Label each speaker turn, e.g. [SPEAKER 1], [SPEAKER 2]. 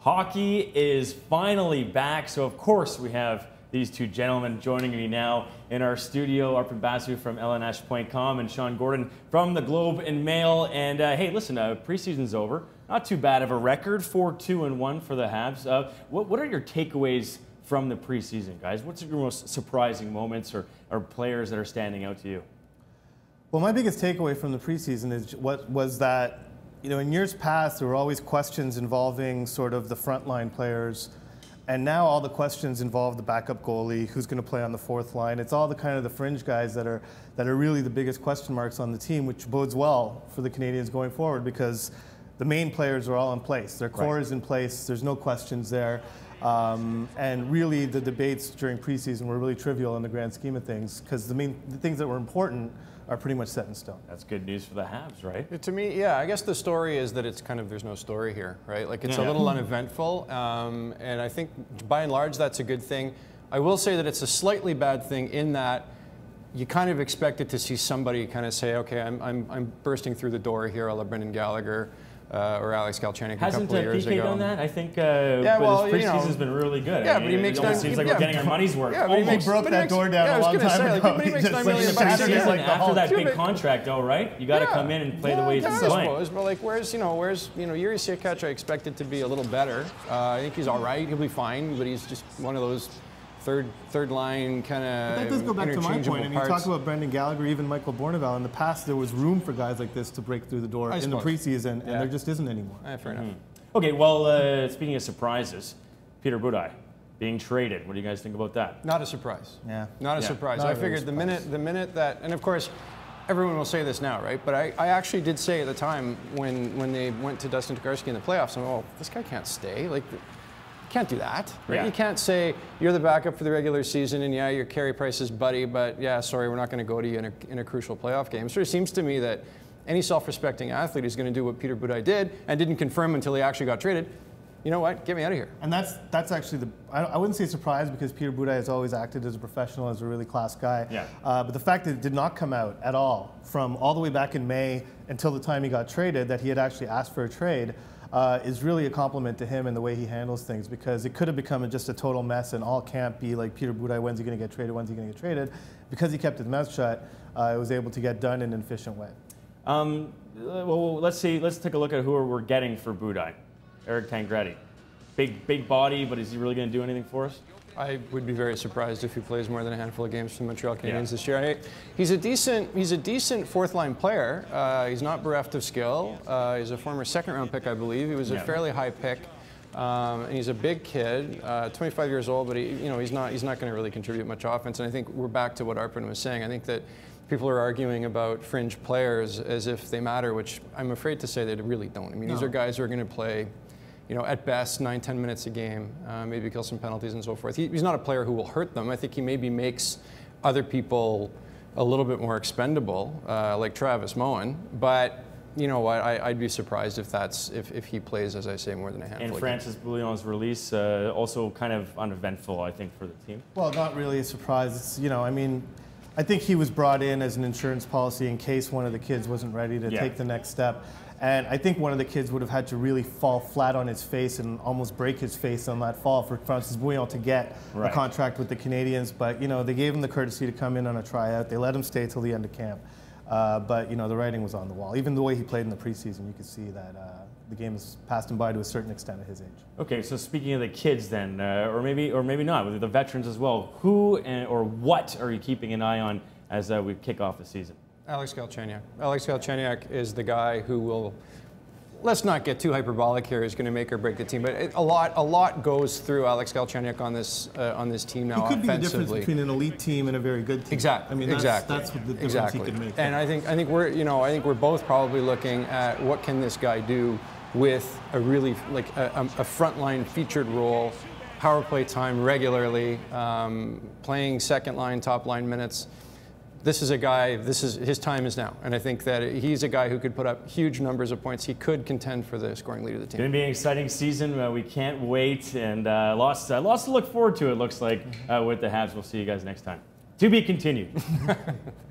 [SPEAKER 1] Hockey is finally back, so of course we have these two gentlemen joining me now in our studio. Arpon Basu from LNH.com and Sean Gordon from the Globe and Mail. And uh, hey, listen, uh, preseason's over. Not too bad of a record, 4 2 and 1 for the Habs. Uh, what, what are your takeaways from the preseason, guys? What's your most surprising moments or, or players that are standing out to you?
[SPEAKER 2] Well, my biggest takeaway from the preseason is what was that you know, in years past, there were always questions involving sort of the frontline players. And now all the questions involve the backup goalie, who's going to play on the fourth line. It's all the kind of the fringe guys that are that are really the biggest question marks on the team, which bodes well for the Canadiens going forward because the main players are all in place. Their core right. is in place. There's no questions there. Um, and really, the debates during preseason were really trivial in the grand scheme of things because the main the things that were important are pretty much set in stone.
[SPEAKER 1] That's good news for the Habs, right?
[SPEAKER 3] To me, yeah. I guess the story is that it's kind of there's no story here, right? Like it's yeah. a little uneventful, um, and I think by and large that's a good thing. I will say that it's a slightly bad thing in that you kind of expected to see somebody kind of say, okay, I'm, I'm, I'm bursting through the door here, a la Brendan Gallagher uh, or Alex Galchenyuk
[SPEAKER 1] Hasn't
[SPEAKER 3] a couple
[SPEAKER 1] uh,
[SPEAKER 3] of years
[SPEAKER 1] PK
[SPEAKER 3] ago.
[SPEAKER 1] done that? I think uh, yeah, well, his preseason's you know, been really good.
[SPEAKER 3] Yeah, I mean, but he makes
[SPEAKER 1] it
[SPEAKER 3] nine,
[SPEAKER 1] seems like
[SPEAKER 3] yeah,
[SPEAKER 1] we're getting our money's worth.
[SPEAKER 2] Yeah, but he makes, broke that door down yeah, a long time say,
[SPEAKER 3] ago. Like, but he makes nine million bucks
[SPEAKER 1] a year. Like after that big contract, though, right? You got to come in and play the way he's playing. I
[SPEAKER 3] suppose, but like, where's you know, where's you know, Jiri Sekac, I expected to be a little better. Uh, I think he's all right. He'll be fine, but he's just one of those third third line kind of.
[SPEAKER 2] That does go back to my point. I mean, you talk about Brendan Gallagher, even Michael Bournival. In the past, there was room for guys like this to break through the door I in suppose. the preseason, yeah. and there just isn't anymore.
[SPEAKER 3] Yeah, fair enough.
[SPEAKER 1] Mm-hmm. Okay, well, uh, speaking of surprises, Peter Budaj being traded. What do you guys think about that?
[SPEAKER 3] Not a surprise.
[SPEAKER 2] Yeah.
[SPEAKER 3] Not a
[SPEAKER 2] yeah.
[SPEAKER 3] surprise.
[SPEAKER 2] Not
[SPEAKER 3] I figured
[SPEAKER 2] the
[SPEAKER 3] minute the minute that, and of course. Everyone will say this now, right? But I, I actually did say at the time when, when they went to Dustin Tokarski in the playoffs, I'm, oh, this guy can't stay. Like, can't do that. Right? Yeah. You can't say you're the backup for the regular season and yeah, you're Carey Price's buddy, but yeah, sorry, we're not going to go to you in a, in a crucial playoff game. So It sort of seems to me that any self-respecting athlete is going to do what Peter Budaj did and didn't confirm until he actually got traded. You know what? Get me out of here.
[SPEAKER 2] And that's that's actually the I, I wouldn't say surprise because Peter Budaj has always acted as a professional, as a really class guy.
[SPEAKER 1] Yeah.
[SPEAKER 2] Uh, but the fact that it did not come out at all from all the way back in May until the time he got traded that he had actually asked for a trade uh, is really a compliment to him and the way he handles things because it could have become just a total mess and all can't be like Peter Budaj, when's he going to get traded, when's he going to get traded. Because he kept his mouth shut, uh, it was able to get done in an efficient way.
[SPEAKER 1] Um, well, let's see. Let's take a look at who we're getting for Budaj. Eric Tangradi. Big, big body, but is he really going to do anything for us?
[SPEAKER 3] I would be very surprised if he plays more than a handful of games for the Montreal Canadiens yeah. this year. I, he's a decent he's a decent fourth line player. Uh, he's not bereft of skill. Uh, he's a former second round pick, I believe. He was a fairly high pick. Um, and he's a big kid, uh, 25 years old, but he, you know, he's not, he's not going to really contribute much offense. And I think we're back to what Arpon was saying. I think that people are arguing about fringe players as if they matter, which I'm afraid to say they really don't. I mean, no. these are guys who are going to play you know, at best, nine, ten minutes a game, uh, maybe kill some penalties and so forth. He, he's not a player who will hurt them. I think he maybe makes other people a little bit more expendable, uh, like Travis Moen. But you know what? I, would be surprised if that's if, if he plays, as I say, more than a handful.
[SPEAKER 1] And Francis Bouillon's release uh, also kind of uneventful, I think, for the team.
[SPEAKER 2] Well, not really a surprise. It's, you know, I mean, I think he was brought in as an insurance policy in case one of the kids wasn't ready to yeah. take the next step. And I think one of the kids would have had to really fall flat on his face and almost break his face on that fall for Francis Bouillon to get right. a contract with the Canadiens. But, you know, they gave him the courtesy to come in on a tryout. They let him stay till the end of camp. Uh, but, you know, the writing was on the wall. Even the way he played in the preseason, you could see that uh, the game has passed him by to a certain extent at his age.
[SPEAKER 1] Okay, so speaking of the kids then, uh, or maybe or maybe not, with the veterans as well, who and, or what are you keeping an eye on as uh, we kick off the season?
[SPEAKER 3] Alex Galchenyuk. Alex Galchenyuk is the guy who will. Let's not get too hyperbolic here. Is going to make or break the team, but it, a lot, a lot goes through Alex Galchenyuk on this uh, on this team now.
[SPEAKER 2] He could be the difference between an elite team and a very good team.
[SPEAKER 3] Exactly.
[SPEAKER 2] I mean,
[SPEAKER 3] that's, exactly.
[SPEAKER 2] That's what the difference
[SPEAKER 3] exactly.
[SPEAKER 2] he can make.
[SPEAKER 3] And I think, I think we're, you know, I think we're both probably looking at what can this guy do with a really like a, a frontline featured role, power play time regularly, um, playing second line, top line minutes this is a guy, this is, his time is now. And I think that he's a guy who could put up huge numbers of points. He could contend for the scoring lead of the team.
[SPEAKER 1] Going to be an exciting season. Uh, we can't wait. And uh, lots, uh, lots to look forward to, it looks like, uh, with the Habs. We'll see you guys next time. To be continued.